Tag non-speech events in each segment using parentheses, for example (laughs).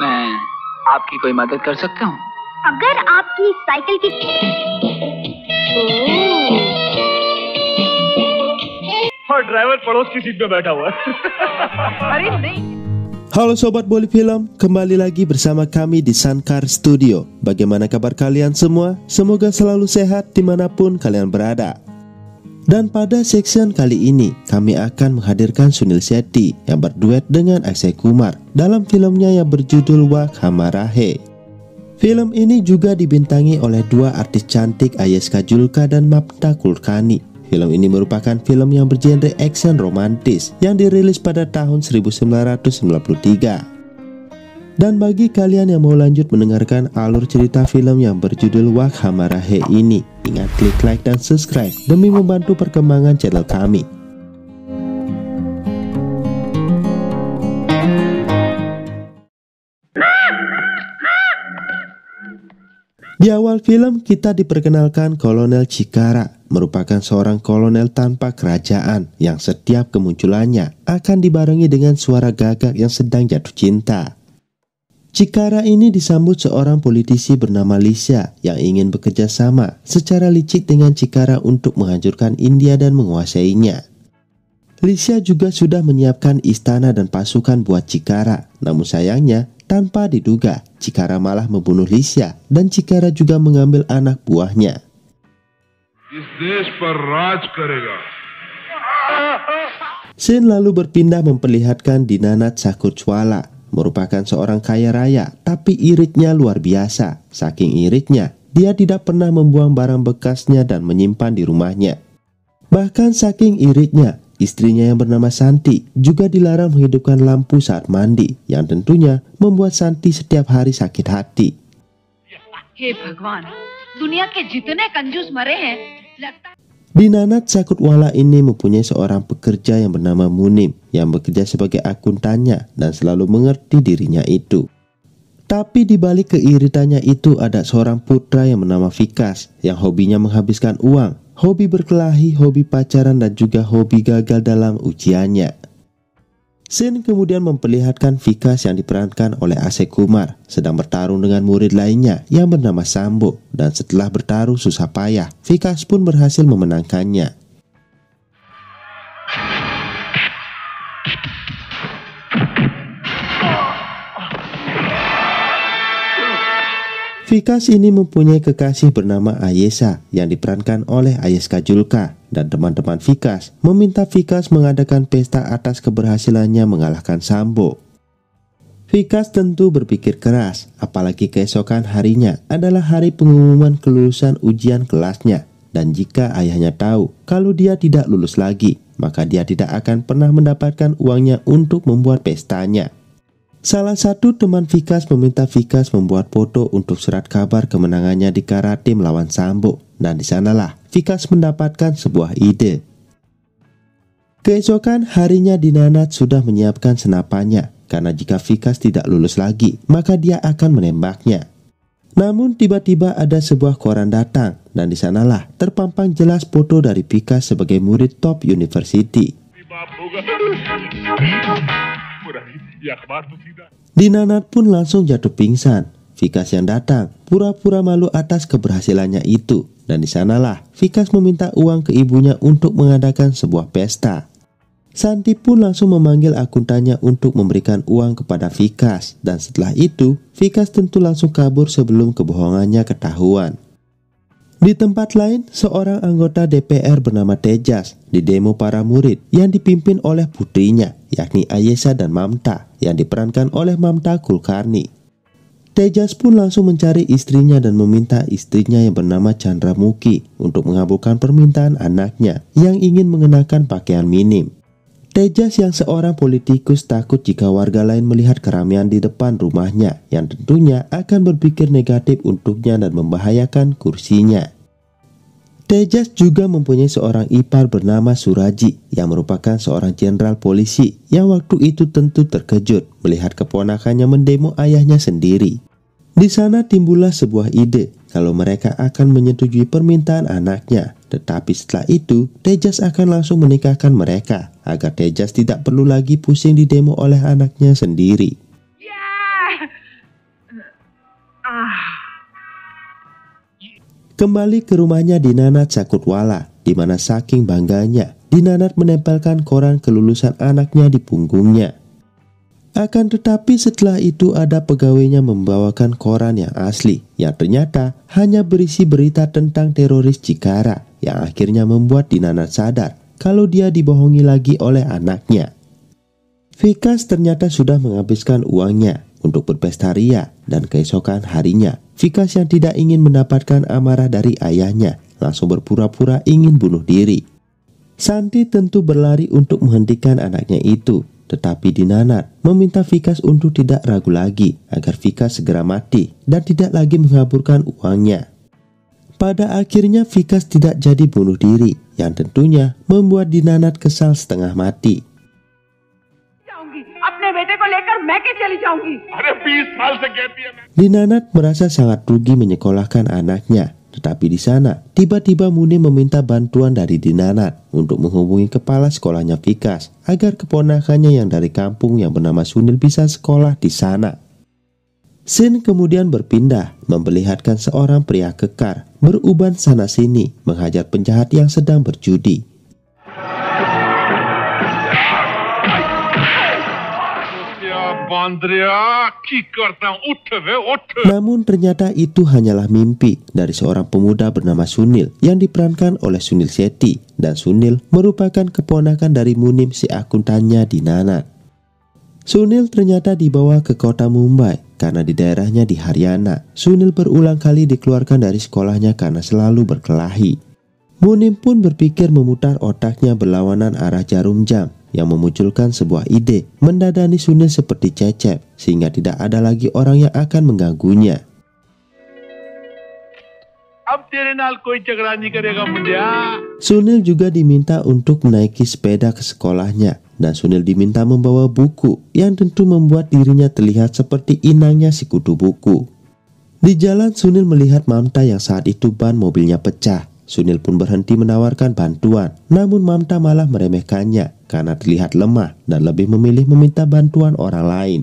मैं आपकी कोई मदद कर सकता हूँ अगर आपकी साइकिल की और ड्राइवर पड़ोस की सीट पे बैठा हुआ है (laughs) अरे नहीं Halo Sobat Boli Film, kembali lagi bersama kami di Sankar Studio Bagaimana kabar kalian semua? Semoga selalu sehat dimanapun kalian berada Dan pada section kali ini, kami akan menghadirkan Sunil Shetty yang berduet dengan Akshay Kumar dalam filmnya yang berjudul Wak Hamarahe Film ini juga dibintangi oleh dua artis cantik Ayeska Julka dan Mapta Kulkani Film ini merupakan film yang bergenre action romantis yang dirilis pada tahun 1993. Dan bagi kalian yang mau lanjut mendengarkan alur cerita film yang berjudul Wak Hamarahe ini, ingat klik like dan subscribe demi membantu perkembangan channel kami. Di awal film kita diperkenalkan Kolonel Cikara merupakan seorang kolonel tanpa kerajaan yang setiap kemunculannya akan dibarengi dengan suara gagak yang sedang jatuh cinta. Cikara ini disambut seorang politisi bernama Lisha yang ingin bekerja sama secara licik dengan Cikara untuk menghancurkan India dan menguasainya. Lisha juga sudah menyiapkan istana dan pasukan buat Cikara, namun sayangnya tanpa diduga, Cikara malah membunuh Lisya dan Cikara juga mengambil anak buahnya. Sin lalu berpindah memperlihatkan Dinanat Sakucwala merupakan seorang kaya raya, tapi iritnya luar biasa. Saking iritnya, dia tidak pernah membuang barang bekasnya dan menyimpan di rumahnya. Bahkan saking iritnya, istrinya yang bernama Santi juga dilarang menghidupkan lampu saat mandi, yang tentunya membuat Santi setiap hari sakit hati. Hey Bhagwan, dunia ke jitne kanjus Dinanat Sakutwala ini mempunyai seorang pekerja yang bernama Munim yang bekerja sebagai akuntannya dan selalu mengerti dirinya itu. Tapi di balik keiritannya itu ada seorang putra yang bernama Vikas yang hobinya menghabiskan uang hobi berkelahi, hobi pacaran, dan juga hobi gagal dalam ujiannya. Sin kemudian memperlihatkan Vikas yang diperankan oleh Ase Kumar sedang bertarung dengan murid lainnya yang bernama Sambo dan setelah bertarung susah payah, Vikas pun berhasil memenangkannya. Vikas ini mempunyai kekasih bernama Ayesa yang diperankan oleh Ayeska Julka dan teman-teman Vikas meminta Vikas mengadakan pesta atas keberhasilannya mengalahkan Sambo. Vikas tentu berpikir keras, apalagi keesokan harinya adalah hari pengumuman kelulusan ujian kelasnya dan jika ayahnya tahu kalau dia tidak lulus lagi, maka dia tidak akan pernah mendapatkan uangnya untuk membuat pestanya. Salah satu teman Vikas meminta Vikas membuat foto untuk surat kabar kemenangannya di karate melawan Sambo dan di sanalah Vikas mendapatkan sebuah ide. Keesokan harinya Dinanat sudah menyiapkan senapannya karena jika Vikas tidak lulus lagi maka dia akan menembaknya. Namun tiba-tiba ada sebuah koran datang dan di sanalah terpampang jelas foto dari Vikas sebagai murid top university. Dinanat pun langsung jatuh pingsan. Vikas yang datang pura-pura malu atas keberhasilannya itu dan di sanalah Vikas meminta uang ke ibunya untuk mengadakan sebuah pesta. Santi pun langsung memanggil akuntannya untuk memberikan uang kepada Vikas dan setelah itu Vikas tentu langsung kabur sebelum kebohongannya ketahuan. Di tempat lain, seorang anggota DPR bernama Tejas di demo para murid yang dipimpin oleh putrinya, yakni Ayesa dan Mamta, yang diperankan oleh Mamta Kulkarni. Tejas pun langsung mencari istrinya dan meminta istrinya yang bernama Chandra Muki untuk mengabulkan permintaan anaknya yang ingin mengenakan pakaian minim. Tejas yang seorang politikus takut jika warga lain melihat keramaian di depan rumahnya yang tentunya akan berpikir negatif untuknya dan membahayakan kursinya. Tejas juga mempunyai seorang ipar bernama Suraji yang merupakan seorang jenderal polisi yang waktu itu tentu terkejut melihat keponakannya mendemo ayahnya sendiri. Di sana timbullah sebuah ide kalau mereka akan menyetujui permintaan anaknya. Tetapi setelah itu, Tejas akan langsung menikahkan mereka agar Tejas tidak perlu lagi pusing di demo oleh anaknya sendiri. Yeah! Kembali ke rumahnya Dinanat Sakutwala, di mana saking bangganya, Dinanat menempelkan koran kelulusan anaknya di punggungnya. Akan tetapi setelah itu ada pegawainya membawakan koran yang asli, yang ternyata hanya berisi berita tentang teroris Cikara, yang akhirnya membuat Dinanat sadar kalau dia dibohongi lagi oleh anaknya. Vikas ternyata sudah menghabiskan uangnya untuk berpesta ria dan keesokan harinya Vikas yang tidak ingin mendapatkan amarah dari ayahnya langsung berpura-pura ingin bunuh diri. Santi tentu berlari untuk menghentikan anaknya itu, tetapi Dinanat meminta Vikas untuk tidak ragu lagi agar Vikas segera mati dan tidak lagi menghaburkan uangnya. Pada akhirnya Vikas tidak jadi bunuh diri yang tentunya membuat Dinanat kesal setengah mati. Dinanat merasa sangat rugi menyekolahkan anaknya tetapi di sana, tiba-tiba Muni meminta bantuan dari Dinanat untuk menghubungi kepala sekolahnya Vikas agar keponakannya yang dari kampung yang bernama Sunil bisa sekolah di sana. Sin kemudian berpindah memperlihatkan seorang pria kekar beruban sana-sini menghajar penjahat yang sedang berjudi. Namun ternyata itu hanyalah mimpi dari seorang pemuda bernama Sunil yang diperankan oleh Sunil Seti dan Sunil merupakan keponakan dari Munim si akuntannya di Nana. Sunil ternyata dibawa ke kota Mumbai karena di daerahnya di Haryana. Sunil berulang kali dikeluarkan dari sekolahnya karena selalu berkelahi. Munim pun berpikir memutar otaknya berlawanan arah jarum jam yang memunculkan sebuah ide mendadani Sunil seperti cecep sehingga tidak ada lagi orang yang akan mengganggunya. Sunil juga diminta untuk menaiki sepeda ke sekolahnya dan Sunil diminta membawa buku yang tentu membuat dirinya terlihat seperti inangnya si kutu buku. Di jalan Sunil melihat Mamta yang saat itu ban mobilnya pecah. Sunil pun berhenti menawarkan bantuan, namun Mamta malah meremehkannya karena terlihat lemah dan lebih memilih meminta bantuan orang lain.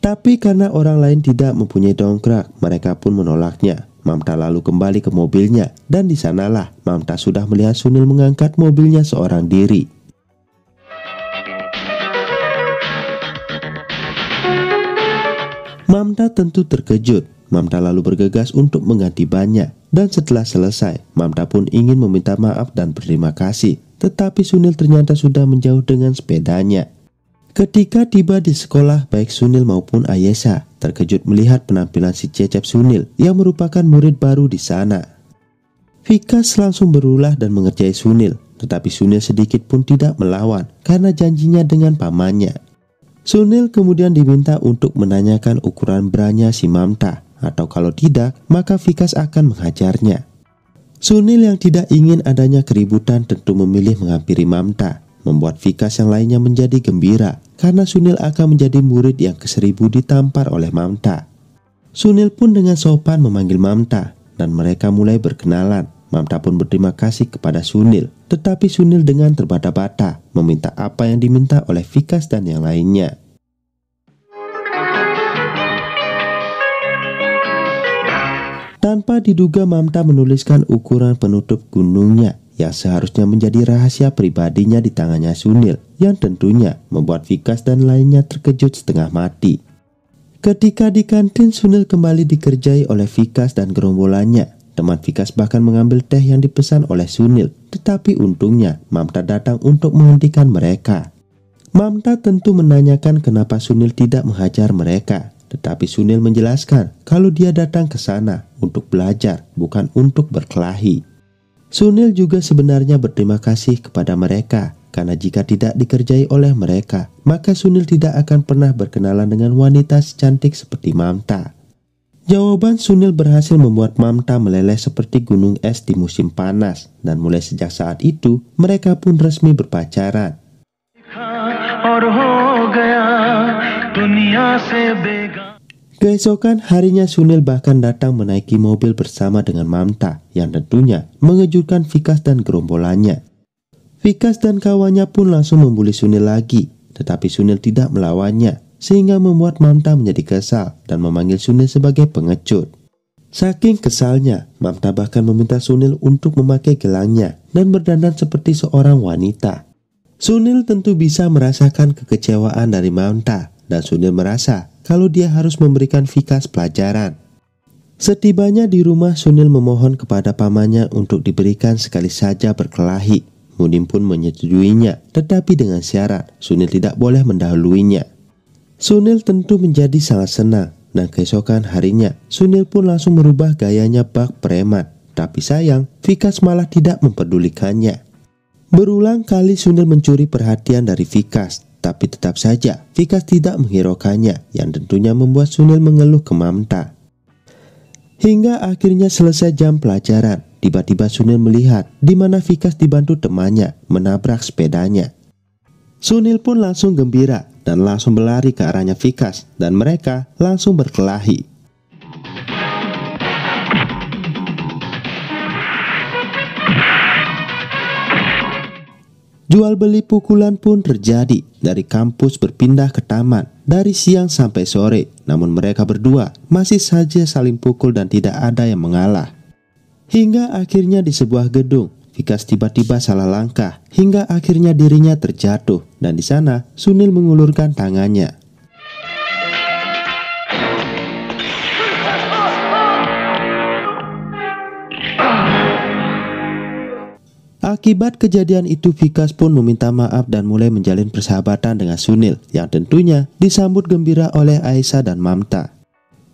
Tapi karena orang lain tidak mempunyai dongkrak, mereka pun menolaknya. Mamta lalu kembali ke mobilnya dan di sanalah Mamta sudah melihat Sunil mengangkat mobilnya seorang diri. Mamta tentu terkejut. Mamta lalu bergegas untuk mengganti bannya dan setelah selesai, Mamta pun ingin meminta maaf dan berterima kasih. Tetapi Sunil ternyata sudah menjauh dengan sepedanya. Ketika tiba di sekolah, baik Sunil maupun Ayesha terkejut melihat penampilan si Cecep Sunil yang merupakan murid baru di sana. Vikas langsung berulah dan mengerjai Sunil, tetapi Sunil sedikit pun tidak melawan karena janjinya dengan pamannya. Sunil kemudian diminta untuk menanyakan ukuran beranya si Mamta, atau kalau tidak, maka Vikas akan menghajarnya. Sunil yang tidak ingin adanya keributan tentu memilih menghampiri Mamta, membuat Vikas yang lainnya menjadi gembira karena Sunil akan menjadi murid yang keseribu ditampar oleh Mamta. Sunil pun dengan sopan memanggil Mamta dan mereka mulai berkenalan. Mamta pun berterima kasih kepada Sunil, tetapi Sunil dengan terbata-bata meminta apa yang diminta oleh Vikas dan yang lainnya. Tanpa diduga Mamta menuliskan ukuran penutup gunungnya yang seharusnya menjadi rahasia pribadinya di tangannya Sunil yang tentunya membuat Vikas dan lainnya terkejut setengah mati. Ketika di kantin Sunil kembali dikerjai oleh Vikas dan gerombolannya. Teman Vikas bahkan mengambil teh yang dipesan oleh Sunil, tetapi untungnya Mamta datang untuk menghentikan mereka. Mamta tentu menanyakan kenapa Sunil tidak menghajar mereka, tetapi Sunil menjelaskan kalau dia datang ke sana untuk belajar, bukan untuk berkelahi. Sunil juga sebenarnya berterima kasih kepada mereka karena jika tidak dikerjai oleh mereka, maka Sunil tidak akan pernah berkenalan dengan wanita secantik seperti Mamta. Jawaban Sunil berhasil membuat Mamta meleleh seperti gunung es di musim panas dan mulai sejak saat itu mereka pun resmi berpacaran. Keesokan harinya Sunil bahkan datang menaiki mobil bersama dengan Mamta yang tentunya mengejutkan Vikas dan gerombolannya. Vikas dan kawannya pun langsung membuli Sunil lagi, tetapi Sunil tidak melawannya sehingga membuat Mamta menjadi kesal dan memanggil Sunil sebagai pengecut. Saking kesalnya, Mamta bahkan meminta Sunil untuk memakai gelangnya dan berdandan seperti seorang wanita. Sunil tentu bisa merasakan kekecewaan dari Mamta dan Sunil merasa kalau dia harus memberikan Vikas pelajaran. Setibanya di rumah, Sunil memohon kepada pamannya untuk diberikan sekali saja berkelahi. Munim pun menyetujuinya, tetapi dengan syarat Sunil tidak boleh mendahuluinya. Sunil tentu menjadi sangat senang. Nah keesokan harinya, Sunil pun langsung merubah gayanya bak preman. Tapi sayang, Vikas malah tidak memperdulikannya. Berulang kali Sunil mencuri perhatian dari Vikas, tapi tetap saja Vikas tidak menghiraukannya, yang tentunya membuat Sunil mengeluh ke Mamta. Hingga akhirnya selesai jam pelajaran, tiba-tiba Sunil melihat di mana Vikas dibantu temannya menabrak sepedanya. Sunil pun langsung gembira dan langsung berlari ke arahnya Vikas dan mereka langsung berkelahi. Jual beli pukulan pun terjadi dari kampus berpindah ke taman dari siang sampai sore. Namun mereka berdua masih saja saling pukul dan tidak ada yang mengalah. Hingga akhirnya di sebuah gedung, Vikas tiba-tiba salah langkah hingga akhirnya dirinya terjatuh dan di sana Sunil mengulurkan tangannya. Akibat kejadian itu Vikas pun meminta maaf dan mulai menjalin persahabatan dengan Sunil yang tentunya disambut gembira oleh Aisyah dan Mamta.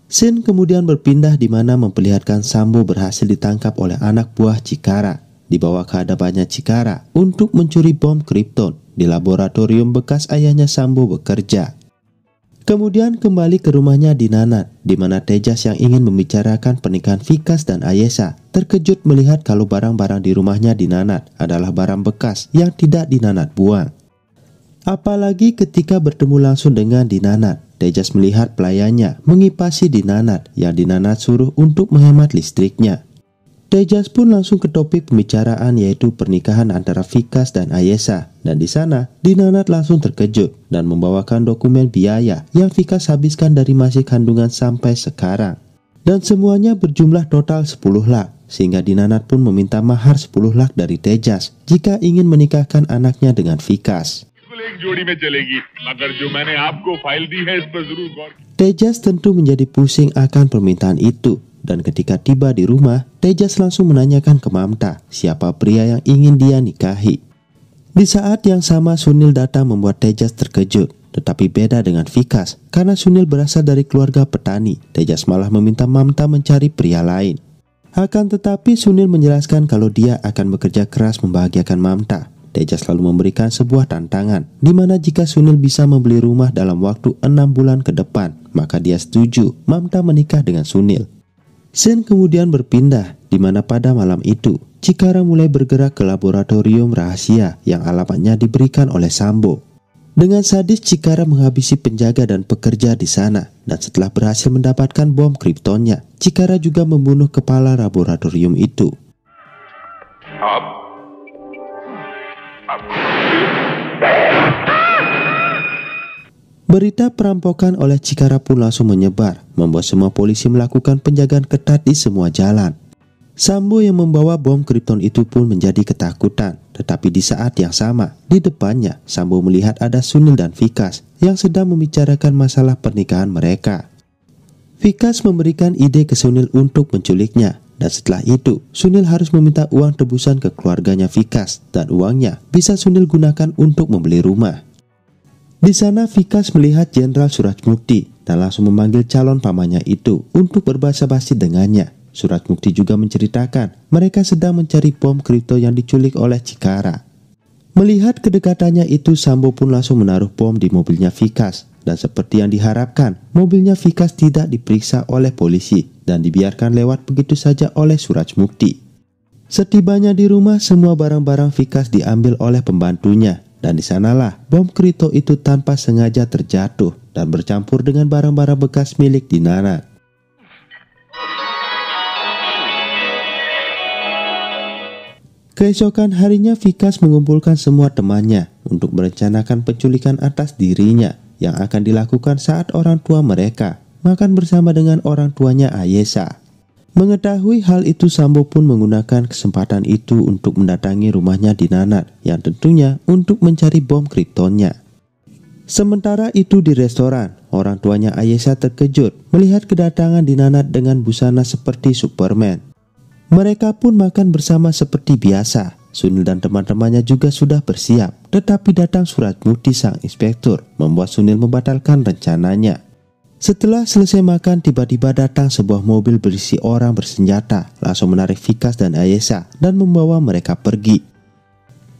Sin kemudian berpindah di mana memperlihatkan Sambo berhasil ditangkap oleh anak buah Cikara dibawa ke hadapannya Cikara untuk mencuri bom Krypton di laboratorium bekas ayahnya Sambo bekerja. Kemudian kembali ke rumahnya di Nanat, di mana Tejas yang ingin membicarakan pernikahan Vikas dan Ayesa terkejut melihat kalau barang-barang di rumahnya di Nanat adalah barang bekas yang tidak Dinanat buang. Apalagi ketika bertemu langsung dengan Dinanat, Tejas melihat pelayannya mengipasi Dinanat yang Dinanat suruh untuk menghemat listriknya. Tejas pun langsung ke topik pembicaraan yaitu pernikahan antara Vikas dan Ayesa. Dan di sana Dinanat langsung terkejut dan membawakan dokumen biaya yang Vikas habiskan dari masih kandungan sampai sekarang. Dan semuanya berjumlah total 10 lak sehingga Dinanat pun meminta mahar 10 lak dari Tejas jika ingin menikahkan anaknya dengan Vikas. Tejas tentu menjadi pusing akan permintaan itu dan ketika tiba di rumah, Tejas langsung menanyakan ke Mamta siapa pria yang ingin dia nikahi. Di saat yang sama Sunil datang membuat Tejas terkejut, tetapi beda dengan Vikas karena Sunil berasal dari keluarga petani. Tejas malah meminta Mamta mencari pria lain. Akan tetapi Sunil menjelaskan kalau dia akan bekerja keras membahagiakan Mamta. Tejas lalu memberikan sebuah tantangan, di mana jika Sunil bisa membeli rumah dalam waktu enam bulan ke depan, maka dia setuju Mamta menikah dengan Sunil. Sen kemudian berpindah di mana pada malam itu Cikara mulai bergerak ke laboratorium rahasia yang alamatnya diberikan oleh Sambo. Dengan sadis Cikara menghabisi penjaga dan pekerja di sana dan setelah berhasil mendapatkan bom kriptonnya, Cikara juga membunuh kepala laboratorium itu. Berita perampokan oleh Cikara pun langsung menyebar, membuat semua polisi melakukan penjagaan ketat di semua jalan. Sambo yang membawa bom kripton itu pun menjadi ketakutan, tetapi di saat yang sama, di depannya Sambo melihat ada Sunil dan Vikas yang sedang membicarakan masalah pernikahan mereka. Vikas memberikan ide ke Sunil untuk menculiknya, dan setelah itu Sunil harus meminta uang tebusan ke keluarganya Vikas dan uangnya bisa Sunil gunakan untuk membeli rumah. Di sana Vikas melihat Jenderal Surajmukti dan langsung memanggil calon pamannya itu untuk berbahasa basi dengannya. Surajmukti juga menceritakan mereka sedang mencari bom kripto yang diculik oleh Cikara. Melihat kedekatannya itu, Sambo pun langsung menaruh bom di mobilnya Vikas. Dan seperti yang diharapkan, mobilnya Vikas tidak diperiksa oleh polisi dan dibiarkan lewat begitu saja oleh Surajmukti. Setibanya di rumah, semua barang-barang Vikas diambil oleh pembantunya dan di sanalah bom kripto itu tanpa sengaja terjatuh dan bercampur dengan barang-barang bekas milik Dinana. Keesokan harinya Vikas mengumpulkan semua temannya untuk merencanakan penculikan atas dirinya yang akan dilakukan saat orang tua mereka makan bersama dengan orang tuanya Ayesa. Mengetahui hal itu Sambo pun menggunakan kesempatan itu untuk mendatangi rumahnya di Nanat yang tentunya untuk mencari bom kriptonnya. Sementara itu di restoran, orang tuanya Ayesa terkejut melihat kedatangan di Nanat dengan busana seperti Superman. Mereka pun makan bersama seperti biasa. Sunil dan teman-temannya juga sudah bersiap, tetapi datang surat muti sang inspektur membuat Sunil membatalkan rencananya. Setelah selesai makan, tiba-tiba datang sebuah mobil berisi orang bersenjata, langsung menarik Vikas dan Ayesa dan membawa mereka pergi.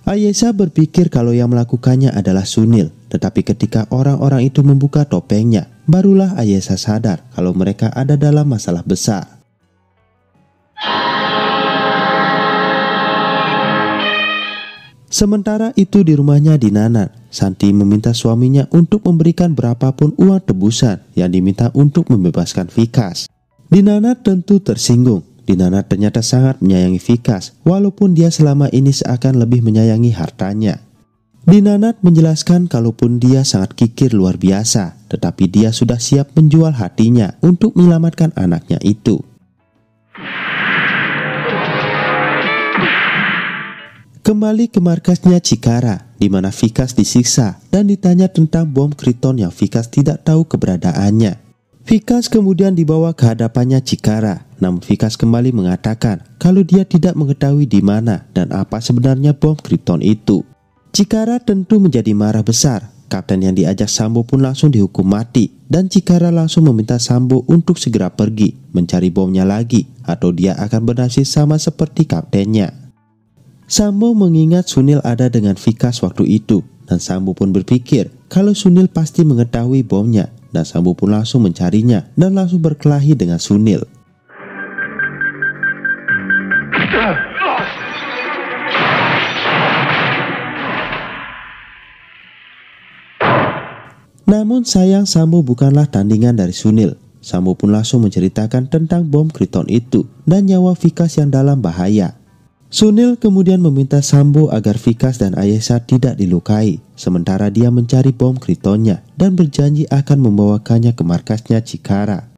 Ayesa berpikir kalau yang melakukannya adalah Sunil, tetapi ketika orang-orang itu membuka topengnya, barulah Ayesa sadar kalau mereka ada dalam masalah besar. Sementara itu di rumahnya di Nanat, Santi meminta suaminya untuk memberikan berapapun uang tebusan yang diminta untuk membebaskan Vikas. Dinanat tentu tersinggung. Dinanat ternyata sangat menyayangi Vikas, walaupun dia selama ini seakan lebih menyayangi hartanya. Dinanat menjelaskan kalaupun dia sangat kikir luar biasa, tetapi dia sudah siap menjual hatinya untuk menyelamatkan anaknya itu. Kembali ke markasnya Cikara, di mana Vikas disiksa dan ditanya tentang bom kriton yang Vikas tidak tahu keberadaannya. Vikas kemudian dibawa ke hadapannya Cikara, namun Vikas kembali mengatakan kalau dia tidak mengetahui di mana dan apa sebenarnya bom kriton itu. Cikara tentu menjadi marah besar. Kapten yang diajak Sambo pun langsung dihukum mati dan Cikara langsung meminta Sambo untuk segera pergi mencari bomnya lagi atau dia akan bernasib sama seperti kaptennya. Sambo mengingat Sunil ada dengan Vikas waktu itu dan Sambo pun berpikir kalau Sunil pasti mengetahui bomnya dan Sambo pun langsung mencarinya dan langsung berkelahi dengan Sunil. Namun sayang Sambo bukanlah tandingan dari Sunil. Sambo pun langsung menceritakan tentang bom kriton itu dan nyawa Vikas yang dalam bahaya. Sunil kemudian meminta Sambo agar Vikas dan Ayesha tidak dilukai, sementara dia mencari bom kritonnya dan berjanji akan membawakannya ke markasnya Cikara.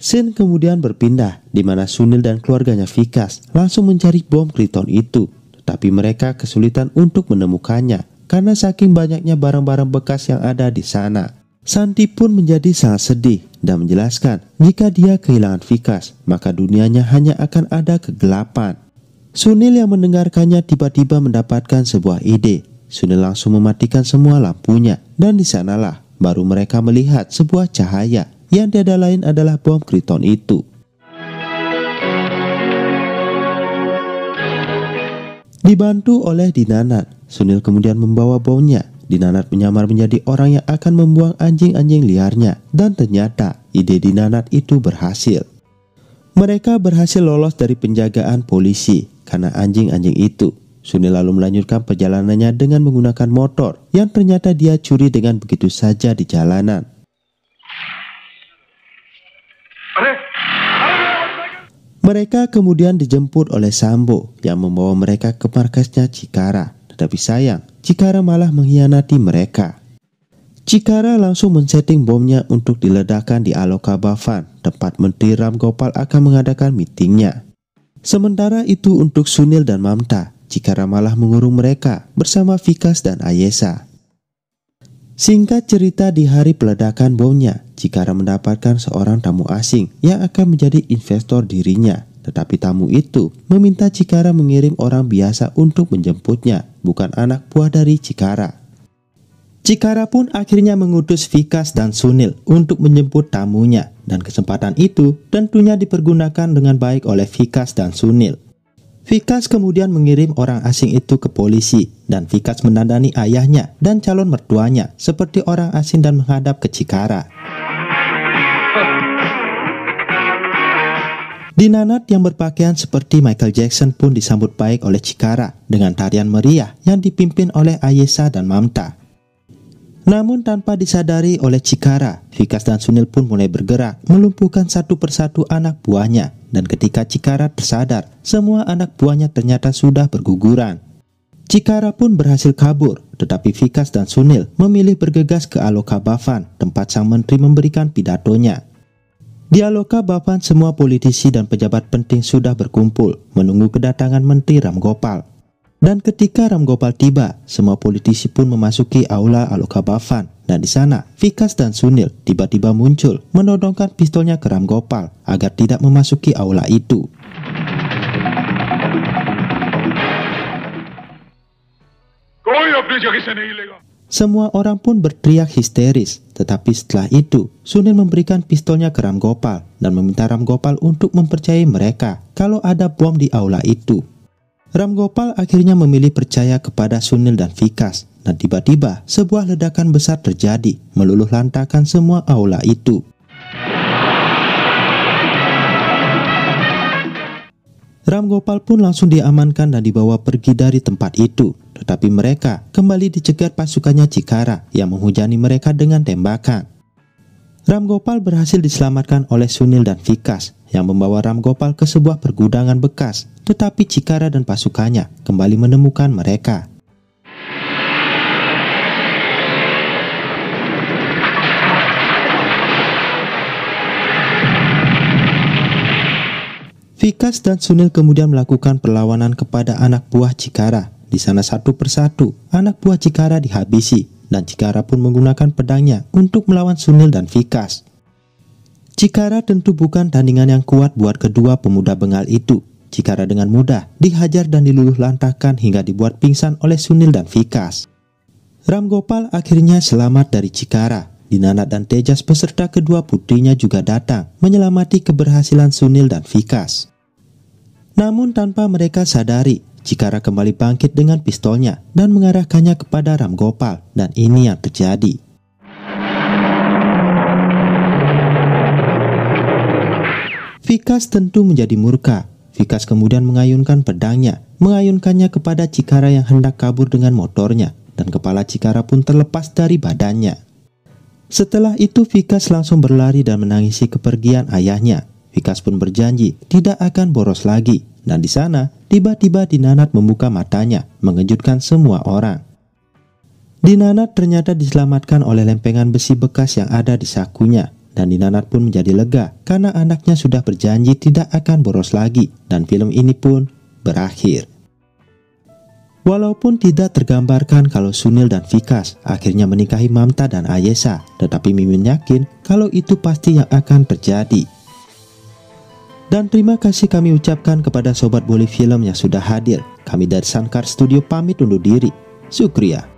Sin kemudian berpindah, di mana Sunil dan keluarganya Vikas langsung mencari bom kriton itu, tetapi mereka kesulitan untuk menemukannya karena saking banyaknya barang-barang bekas yang ada di sana. Santi pun menjadi sangat sedih dan menjelaskan jika dia kehilangan Vikas, maka dunianya hanya akan ada kegelapan. Sunil yang mendengarkannya tiba-tiba mendapatkan sebuah ide. Sunil langsung mematikan semua lampunya dan di sanalah baru mereka melihat sebuah cahaya yang tiada lain adalah bom kriton itu. Dibantu oleh Dinanat, Sunil kemudian membawa bomnya. Dinanat menyamar menjadi orang yang akan membuang anjing-anjing liarnya dan ternyata ide Dinanat itu berhasil. Mereka berhasil lolos dari penjagaan polisi karena anjing-anjing itu. Sunil lalu melanjutkan perjalanannya dengan menggunakan motor yang ternyata dia curi dengan begitu saja di jalanan. Mereka kemudian dijemput oleh Sambo yang membawa mereka ke markasnya Cikara. Tetapi sayang, Cikara malah mengkhianati mereka. Cikara langsung men-setting bomnya untuk diledakkan di Aloka Bhavan, tempat Menteri Ram Gopal akan mengadakan meetingnya. Sementara itu untuk Sunil dan Mamta, Cikara malah mengurung mereka bersama Vikas dan Ayesa. Singkat cerita di hari peledakan bomnya, Cikara mendapatkan seorang tamu asing yang akan menjadi investor dirinya. Tetapi tamu itu meminta Cikara mengirim orang biasa untuk menjemputnya, bukan anak buah dari Cikara. Cikara pun akhirnya mengutus Vikas dan Sunil untuk menjemput tamunya dan kesempatan itu tentunya dipergunakan dengan baik oleh Vikas dan Sunil. Vikas kemudian mengirim orang asing itu ke polisi dan Vikas menandani ayahnya dan calon mertuanya seperti orang asing dan menghadap ke Cikara. Dinanat yang berpakaian seperti Michael Jackson pun disambut baik oleh Cikara dengan tarian meriah yang dipimpin oleh Ayesa dan Mamta. Namun tanpa disadari oleh Cikara, Vikas dan Sunil pun mulai bergerak melumpuhkan satu persatu anak buahnya dan ketika Cikara tersadar, semua anak buahnya ternyata sudah berguguran. Cikara pun berhasil kabur, tetapi Vikas dan Sunil memilih bergegas ke Aloka Bhavan, tempat sang menteri memberikan pidatonya. Di Aloka Bhavan, semua politisi dan pejabat penting sudah berkumpul, menunggu kedatangan Menteri Ram Gopal. Dan ketika Ram Gopal tiba, semua politisi pun memasuki aula Alokabafan. Dan di sana, Vikas dan Sunil tiba-tiba muncul, menodongkan pistolnya ke Ram Gopal agar tidak memasuki aula itu. Semua orang pun berteriak histeris, tetapi setelah itu Sunil memberikan pistolnya ke Ram Gopal dan meminta Ram Gopal untuk mempercayai mereka kalau ada bom di aula itu. Ram Gopal akhirnya memilih percaya kepada Sunil dan Vikas, dan tiba-tiba sebuah ledakan besar terjadi, meluluh lantakan semua aula itu. Ram Gopal pun langsung diamankan dan dibawa pergi dari tempat itu. Tetapi mereka kembali dicegat pasukannya Cikara yang menghujani mereka dengan tembakan. Ram Gopal berhasil diselamatkan oleh Sunil dan Vikas yang membawa Ram Gopal ke sebuah pergudangan bekas. Tetapi Cikara dan pasukannya kembali menemukan mereka. Vikas dan Sunil kemudian melakukan perlawanan kepada anak buah Cikara. Di sana satu persatu, anak buah Cikara dihabisi dan Cikara pun menggunakan pedangnya untuk melawan Sunil dan Vikas. Cikara tentu bukan tandingan yang kuat buat kedua pemuda bengal itu. Cikara dengan mudah dihajar dan diluluh lantakan hingga dibuat pingsan oleh Sunil dan Vikas. Ram Gopal akhirnya selamat dari Cikara. Dinanat dan Tejas beserta kedua putrinya juga datang menyelamati keberhasilan Sunil dan Vikas. Namun tanpa mereka sadari, Cikara kembali bangkit dengan pistolnya dan mengarahkannya kepada Ram Gopal dan ini yang terjadi. Vikas tentu menjadi murka. Vikas kemudian mengayunkan pedangnya, mengayunkannya kepada Cikara yang hendak kabur dengan motornya, dan kepala Cikara pun terlepas dari badannya. Setelah itu Vikas langsung berlari dan menangisi kepergian ayahnya. Vikas pun berjanji tidak akan boros lagi. Dan di sana, tiba-tiba Dinanat membuka matanya, mengejutkan semua orang. Dinanat ternyata diselamatkan oleh lempengan besi bekas yang ada di sakunya. Dan Dinanat pun menjadi lega karena anaknya sudah berjanji tidak akan boros lagi. Dan film ini pun berakhir. Walaupun tidak tergambarkan kalau Sunil dan Vikas akhirnya menikahi Mamta dan Ayesa, tetapi Mimin yakin kalau itu pasti yang akan terjadi. Dan terima kasih kami ucapkan kepada Sobat Boleh Film yang sudah hadir. Kami dari Sankar Studio pamit undur diri. Sukriya.